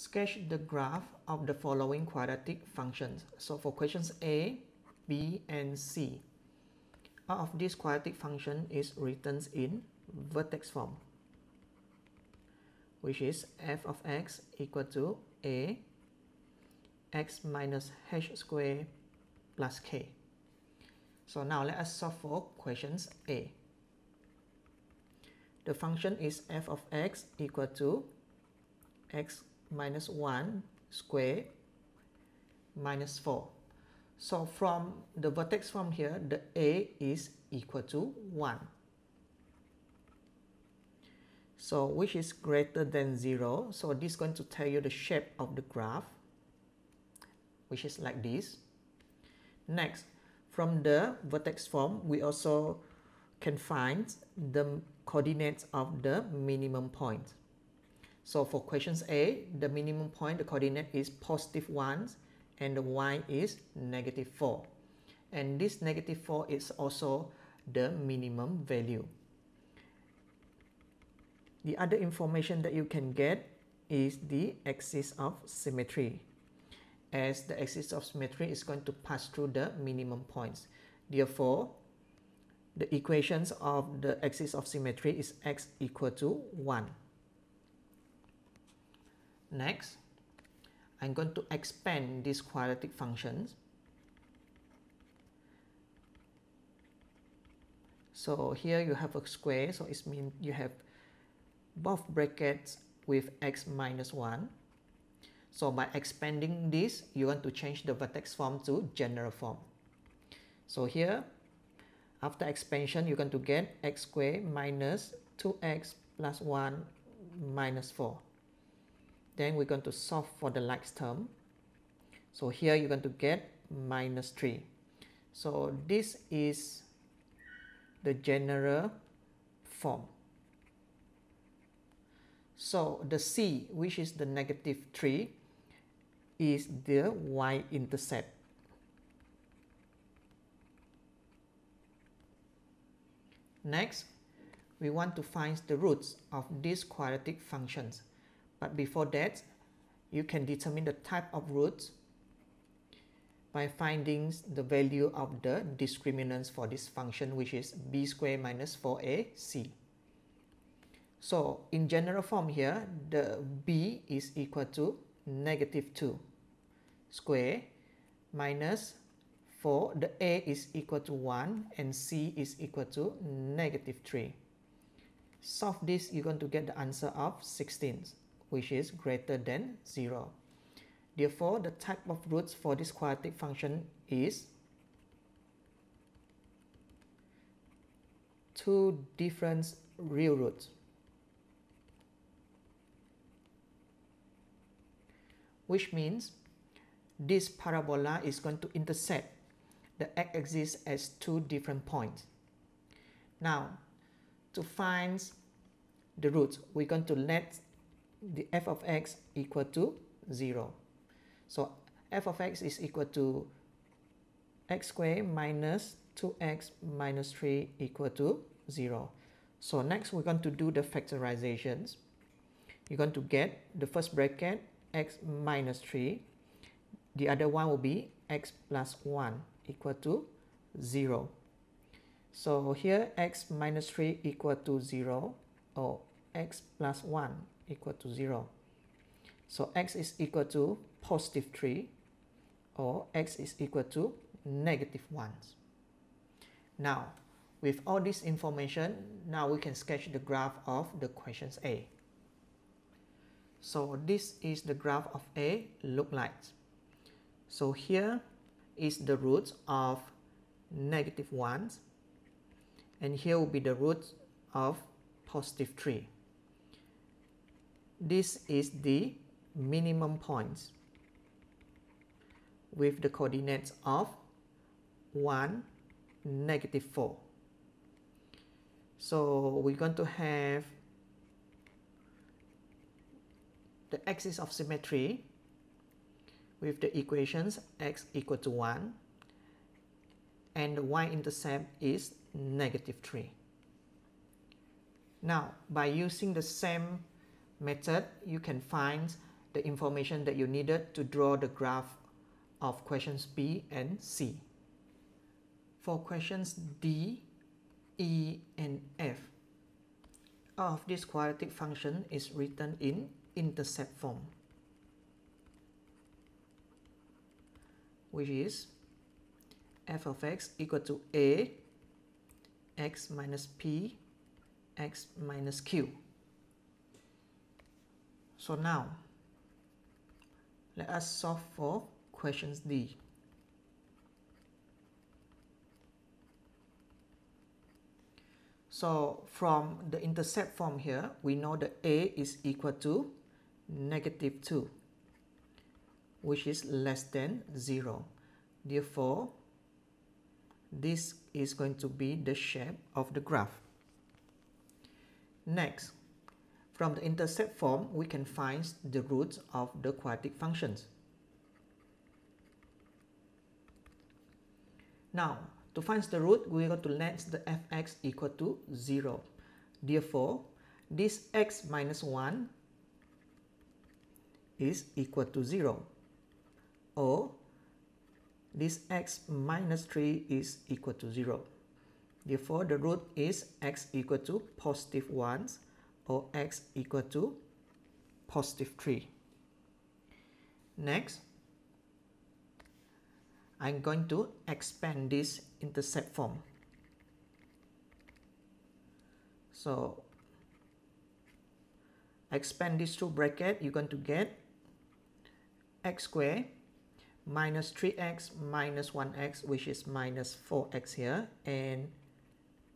Sketch the graph of the following quadratic functions. So for questions A, B, and C, all of this quadratic function is written in vertex form, which is f of x equal to a x minus h squared plus k. So now let us solve for questions A. The function is f of x equal to x minus 1 square minus 4. So from the vertex from here, the A is equal to 1. So which is greater than 0. So this is going to tell you the shape of the graph, which is like this. Next, from the vertex form, we also can find the coordinates of the minimum point. So for questions A, the minimum point, the coordinate is positive 1 and the y is negative 4. And this negative 4 is also the minimum value. The other information that you can get is the axis of symmetry as the axis of symmetry is going to pass through the minimum points. Therefore, the equations of the axis of symmetry is x equal to 1. Next, I'm going to expand these quadratic functions. So here you have a square, so it means you have both brackets with x minus 1. So by expanding this, you want to change the vertex form to general form. So here, after expansion, you're going to get x squared minus 2x plus 1 minus 4. Then we're going to solve for the like term. So here you're going to get minus 3. So this is the general form. So the C, which is the negative 3, is the y-intercept. Next, we want to find the roots of these quadratic functions. But before that, you can determine the type of roots by finding the value of the discriminants for this function which is b squared minus 4ac. So in general form here, the b is equal to negative 2 square minus 4, the a is equal to 1 and c is equal to negative 3. Solve this, you're going to get the answer of 16 which is greater than 0. Therefore, the type of roots for this quadratic function is two different real roots. Which means this parabola is going to intersect the x-axis as two different points. Now, to find the roots, we're going to let the f of x equal to 0. So f of x is equal to x squared minus 2x minus 3 equal to 0. So next we're going to do the factorizations. You're going to get the first bracket x minus 3. The other one will be x plus 1 equal to 0. So here x minus 3 equal to 0 or x plus 1 equal to 0. So x is equal to positive 3 or x is equal to negative 1. Now, with all this information, now we can sketch the graph of the questions A. So this is the graph of A look like. So here is the roots of negative 1 and here will be the roots of positive 3 this is the minimum points with the coordinates of 1, negative 4. So we're going to have the axis of symmetry with the equations x equal to 1 and the y-intercept is negative 3. Now, by using the same method, you can find the information that you needed to draw the graph of questions B and C. For questions D, E, and F, all of this quadratic function is written in intercept form, which is f of x equal to a x minus p x minus q. So now, let us solve for questions D. So from the intercept form here, we know that A is equal to negative 2, which is less than 0. Therefore, this is going to be the shape of the graph. Next, from the intercept form, we can find the roots of the quadratic functions. Now, to find the root, we are going to let the fx equal to 0. Therefore, this x minus 1 is equal to 0. Or this x minus 3 is equal to 0. Therefore, the root is x equal to positive 1 or x equal to positive 3. Next, I'm going to expand this intercept form. So expand these two bracket, you're going to get x squared minus 3x minus 1x which is minus 4x here and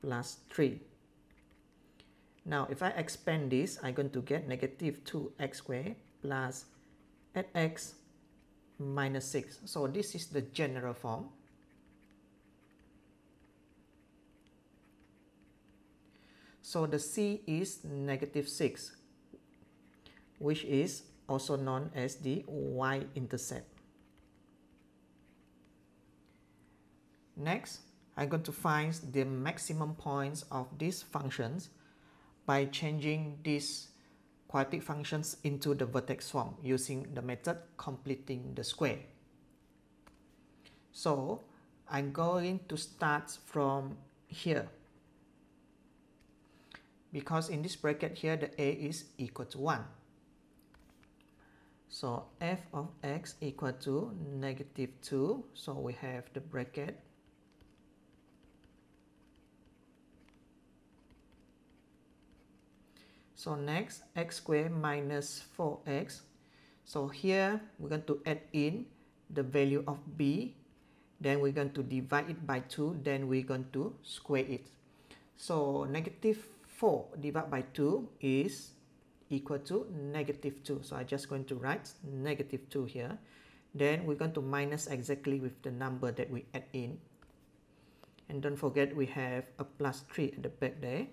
plus 3. Now if I expand this, I'm going to get negative 2x squared plus 8x minus 6. So this is the general form. So the C is negative 6, which is also known as the y-intercept. Next, I'm going to find the maximum points of these functions by changing these quadratic functions into the vertex form using the method completing the square. So I'm going to start from here because in this bracket here the a is equal to 1. So f of x equal to negative 2 so we have the bracket So next, x squared minus 4x. So here we're going to add in the value of b. Then we're going to divide it by 2. Then we're going to square it. So negative 4 divided by 2 is equal to negative 2. So I'm just going to write negative 2 here. Then we're going to minus exactly with the number that we add in. And don't forget we have a plus 3 at the back there.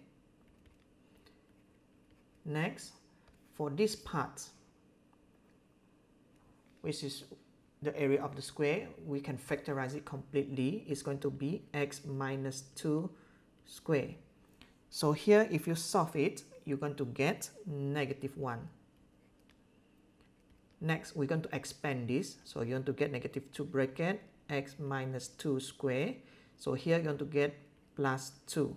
Next, for this part, which is the area of the square, we can factorize it completely. It's going to be x minus 2 square. So here, if you solve it, you're going to get negative 1. Next, we're going to expand this. So you're going to get negative 2 bracket, x minus 2 square. So here you're going to get plus 2.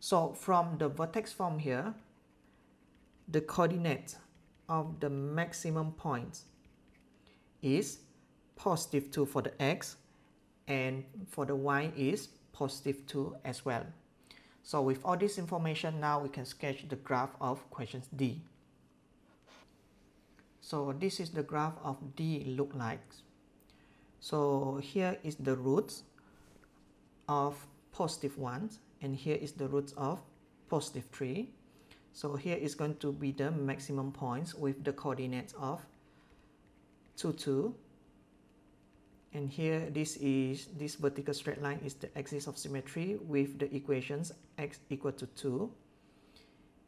So from the vertex form here, the coordinate of the maximum point is positive 2 for the x and for the y is positive 2 as well. So with all this information now we can sketch the graph of questions D. So this is the graph of D look like. So here is the roots of positive 1 and here is the roots of positive 3 so here is going to be the maximum points with the coordinates of 2, 2. And here this is this vertical straight line is the axis of symmetry with the equations x equal to 2.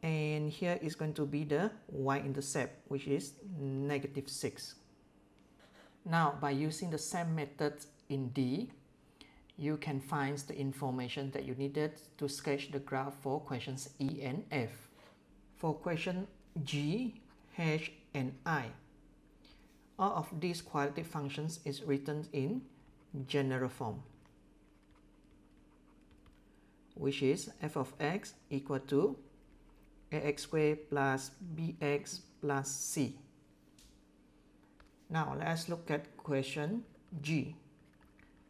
And here is going to be the y-intercept which is negative 6. Now by using the same method in D, you can find the information that you needed to sketch the graph for questions E and F. For question G, H, and I, all of these quadratic functions is written in general form which is f of x equal to ax squared plus bx plus c. Now let's look at question G.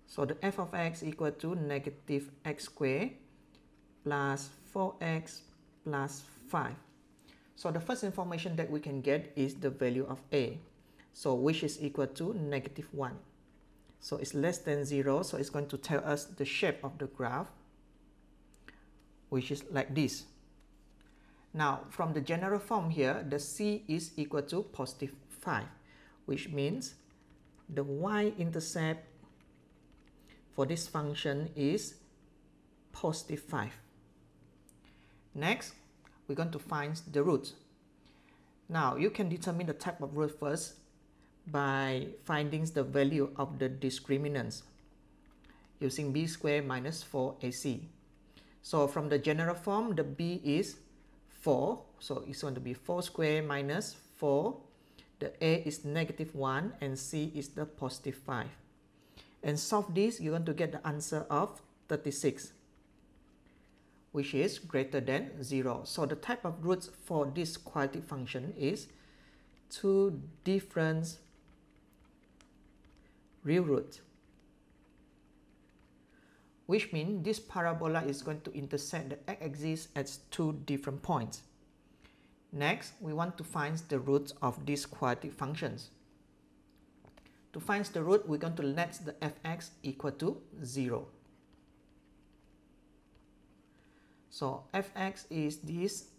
So the f of x equal to negative x squared plus 4x plus 5. So the first information that we can get is the value of a. So which is equal to negative 1. So it's less than 0, so it's going to tell us the shape of the graph, which is like this. Now, from the general form here, the c is equal to positive 5, which means the y-intercept for this function is positive 5. Next, we're going to find the root. Now, you can determine the type of root first by finding the value of the discriminants using b squared minus 4ac. So from the general form, the b is 4, so it's going to be 4 squared minus 4. The a is negative 1 and c is the positive 5. And solve this, you're going to get the answer of 36 which is greater than 0. So the type of roots for this quadratic function is two different real roots which means this parabola is going to intersect the x-axis at two different points. Next, we want to find the roots of these quadratic functions. To find the root, we're going to let the fx equal to 0. So fx is this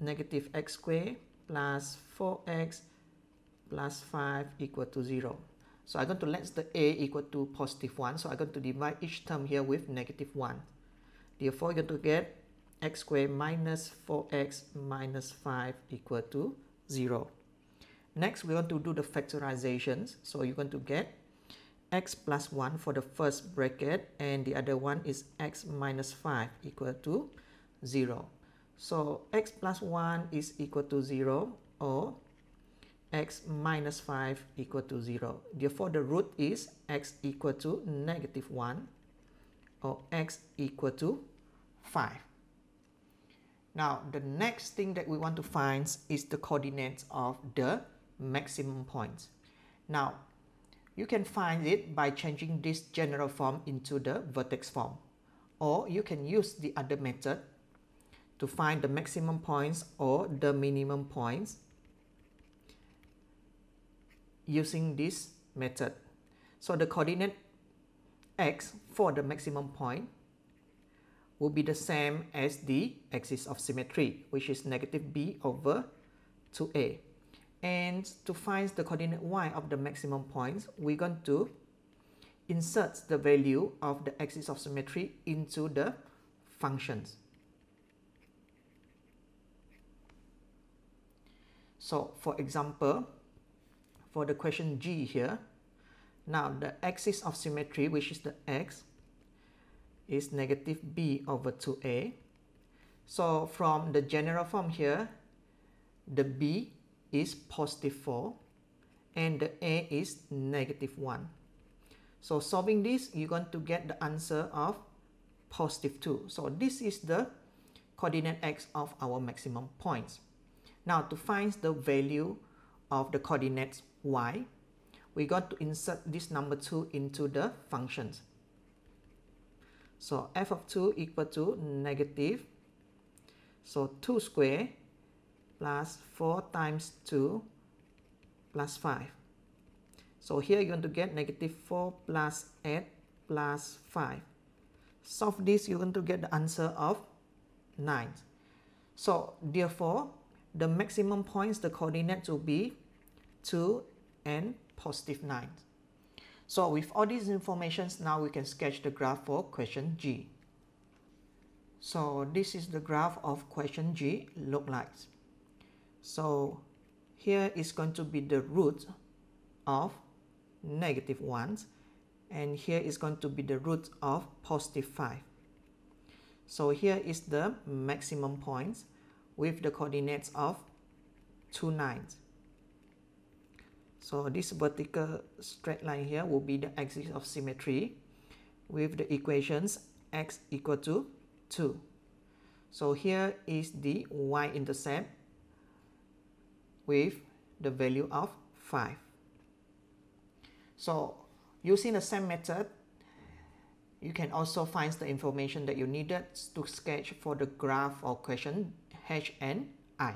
negative x squared plus 4x plus 5 equal to 0. So I'm going to let the a equal to positive 1. So I'm going to divide each term here with negative 1. Therefore, you're going to get x squared minus 4x minus 5 equal to 0. Next, we're going to do the factorizations. So you're going to get x plus 1 for the first bracket and the other one is x minus 5 equal to 0. So x plus 1 is equal to 0 or x minus 5 equal to 0. Therefore, the root is x equal to negative 1 or x equal to 5. Now, the next thing that we want to find is the coordinates of the maximum points. Now, you can find it by changing this general form into the vertex form. Or you can use the other method to find the maximum points or the minimum points using this method. So the coordinate x for the maximum point will be the same as the axis of symmetry, which is negative b over 2a. And to find the coordinate y of the maximum points, we're going to insert the value of the axis of symmetry into the functions. So for example, for the question G here, now the axis of symmetry, which is the x, is negative b over 2a. So from the general form here, the b is positive 4 and the a is negative 1. So solving this, you're going to get the answer of positive 2. So this is the coordinate x of our maximum points. Now to find the value of the coordinates y, we got to insert this number 2 into the functions. So f of 2 equal to negative, so 2 square plus 4 times 2 plus 5. So here you're going to get negative 4 plus 8 plus 5. Solve this, you're going to get the answer of 9. So therefore, the maximum points, the coordinates will be 2 and positive 9. So with all these informations, now we can sketch the graph for question G. So this is the graph of question G look like. So here is going to be the root of negative 1 and here is going to be the root of positive 5. So here is the maximum points with the coordinates of 2 nines. So this vertical straight line here will be the axis of symmetry with the equations x equal to 2. So here is the y-intercept with the value of 5. So using the same method, you can also find the information that you needed to sketch for the graph or question h and i.